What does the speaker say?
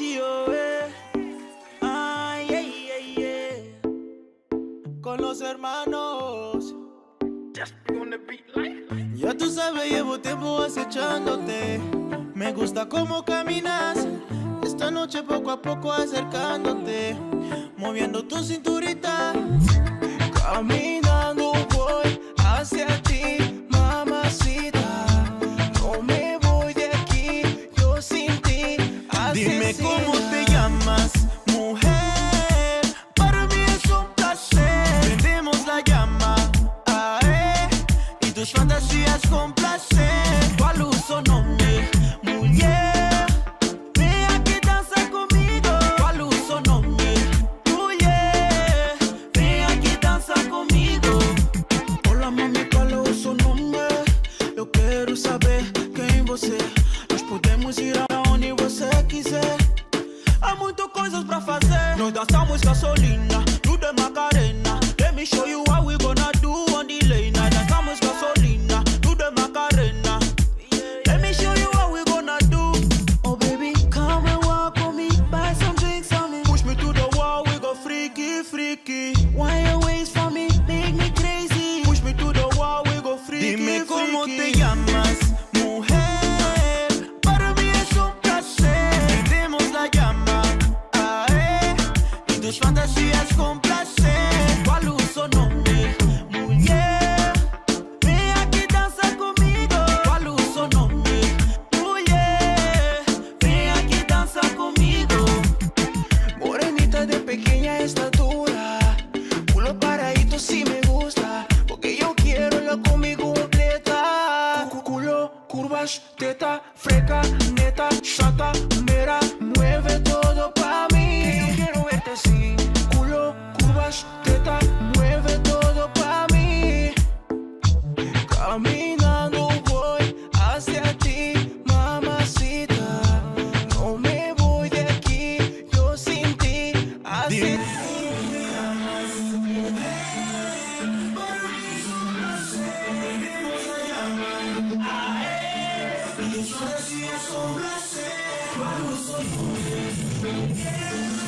Eh. Ay, ay. Con los hermanos. Ya tú sabes, llevo tiempo acechándote. Me gusta cómo caminas. Esta noche poco a poco acercándote. Moviendo tu cinturita. Fazer. Nós dançamos gasolina, tudo é Macarena. Let me show you what we gonna do on the lane. Nós dançamos gasolina, tudo é Macarena. Let me show you what we gonna do. Oh baby, come and walk with me. Buy some drinks on me. Push me to the wall, we go freaky, freaky. Why you waist for me? Make me crazy. Push me to the wall, we go freaky, Dime cómo te llamas, fantasías con placer. ¿Cuál uso nombre, mujer? Ven aquí danza conmigo. ¿Cuál uso nombre, mujer? Ven aquí danza conmigo. Morenita de pequeña estatura, culo paradito si me gusta, porque yo quiero la conmigo completa. Cu- Culo, curvas, teta, freca, neta, chata, mera, mueve todo pa' mí. Así. Culo, curvas, teta, mueve todo pa' mí. Caminando voy hacia ti, mamacita. No me voy de aquí, yo sin ti. Thank